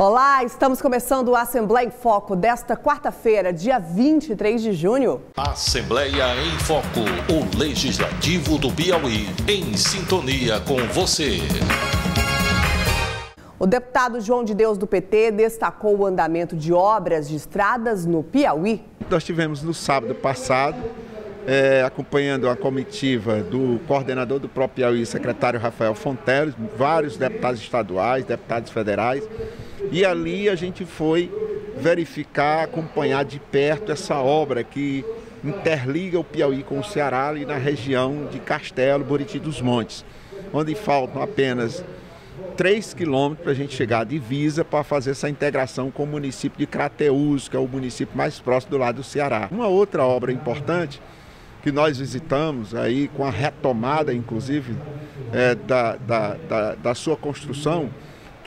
Olá, estamos começando o Assembleia em Foco desta quarta-feira, dia 23 de junho. Assembleia em Foco, o Legislativo do Piauí, em sintonia com você. O deputado João de Deus do PT destacou o andamento de obras de estradas no Piauí. Nós tivemos no sábado passado, é, acompanhando a comitiva do coordenador do próprio Piauí, secretário Rafael Fonteles, vários deputados estaduais, deputados federais, e ali a gente foi verificar, acompanhar de perto essa obra que interliga o Piauí com o Ceará ali na região de Castelo, Buriti dos Montes, onde faltam apenas 3 quilômetros para a gente chegar à divisa para fazer essa integração com o município de Crateús, que é o município mais próximo do lado do Ceará. Uma outra obra importante que nós visitamos aí com a retomada, inclusive, é, da, da, da, da sua construção,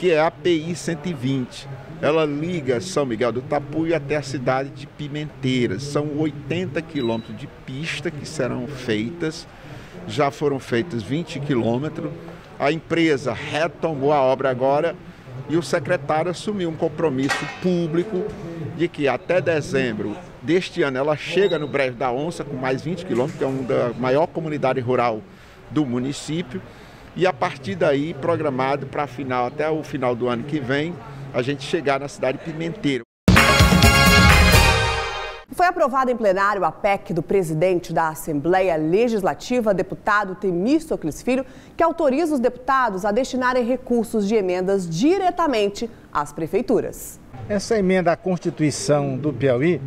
que é a PI 120. Ela liga São Miguel do Tapuio até a cidade de Pimenteiras. São 80 quilômetros de pista que serão feitas. Já foram feitos 20 quilômetros. A empresa retomou a obra agora e o secretário assumiu um compromisso público de que até dezembro deste ano ela chega no Brejo da Onça com mais 20 quilômetros, que é uma da maior comunidade rural do município e a partir daí programado para final até o final do ano que vem a gente chegar na cidade de Pimenteiro. Foi aprovado em plenário a PEC do presidente da Assembleia Legislativa, deputado Temístocles Filho, que autoriza os deputados a destinarem recursos de emendas diretamente às prefeituras. Essa emenda à Constituição do Piauí,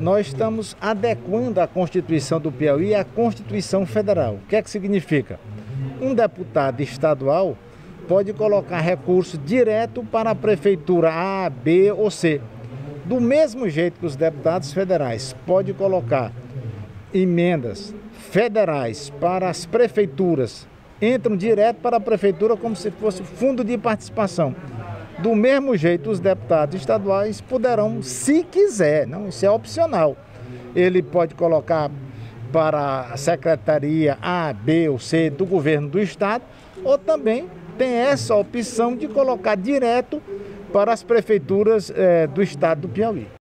nós estamos adequando a Constituição do Piauí à Constituição Federal. O que é que significa? Um deputado estadual pode colocar recurso direto para a prefeitura A, B ou C. Do mesmo jeito que os deputados federais podem colocar emendas federais para as prefeituras, entram direto para a prefeitura como se fosse fundo de participação. Do mesmo jeito, os deputados estaduais poderão, se quiser, não, isso é opcional. Ele pode colocar para a secretaria A, B ou C do governo do estado, ou também tem essa opção de colocar direto para as prefeituras eh, do estado do Piauí.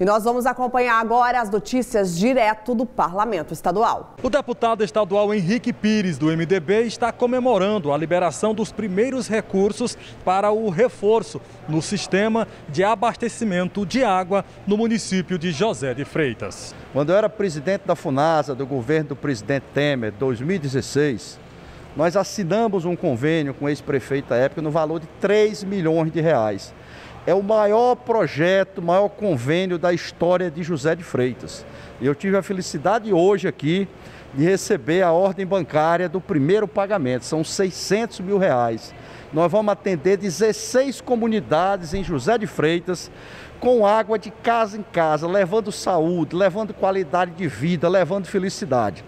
E nós vamos acompanhar agora as notícias direto do Parlamento Estadual. O deputado estadual Henrique Pires, do MDB, está comemorando a liberação dos primeiros recursos para o reforço no sistema de abastecimento de água no município de José de Freitas. Quando eu era presidente da FUNASA, do governo do presidente Temer, 2016, nós assinamos um convênio com o ex-prefeito da época no valor de 3 milhões de reais é o maior projeto, maior convênio da história de José de Freitas. Eu tive a felicidade hoje aqui de receber a ordem bancária do primeiro pagamento, são 600 mil reais. Nós vamos atender 16 comunidades em José de Freitas, com água de casa em casa, levando saúde, levando qualidade de vida, levando felicidade.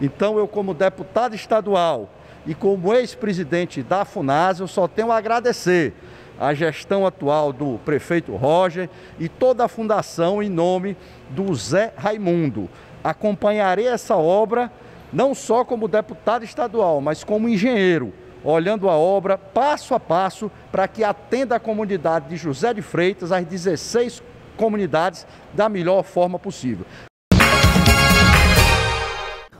Então, eu, como deputado estadual e como ex-presidente da FUNAS, eu só tenho a agradecer a gestão atual do prefeito Roger e toda a fundação em nome do Zé Raimundo. Acompanharei essa obra não só como deputado estadual, mas como engenheiro, olhando a obra passo a passo para que atenda a comunidade de José de Freitas, as 16 comunidades, da melhor forma possível.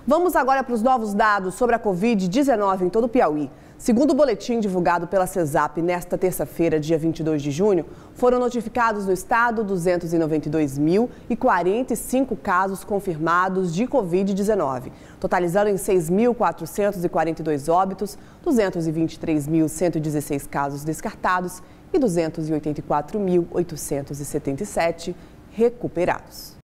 Vamos agora para os novos dados sobre a Covid-19 em todo o Piauí. Segundo o boletim divulgado pela CESAP nesta terça-feira, dia 22 de junho, foram notificados no estado 292.045 casos confirmados de Covid-19, totalizando em 6.442 óbitos, 223.116 casos descartados e 284.877 recuperados.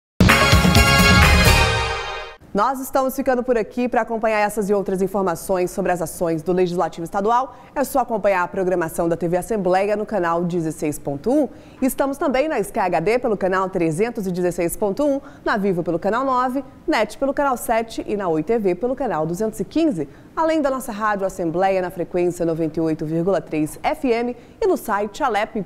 Nós estamos ficando por aqui para acompanhar essas e outras informações sobre as ações do Legislativo Estadual. É só acompanhar a programação da TV Assembleia no canal 16.1. Estamos também na SkyHD pelo canal 316.1, na Vivo pelo canal 9, NET pelo canal 7 e na Oi TV pelo canal 215. Além da nossa rádio Assembleia na frequência 98,3 FM e no site alep.pi.gov.br.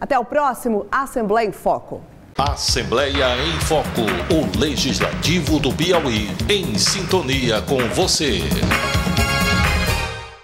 Até o próximo Assembleia em Foco. Assembleia em Foco, o Legislativo do Piauí, em sintonia com você.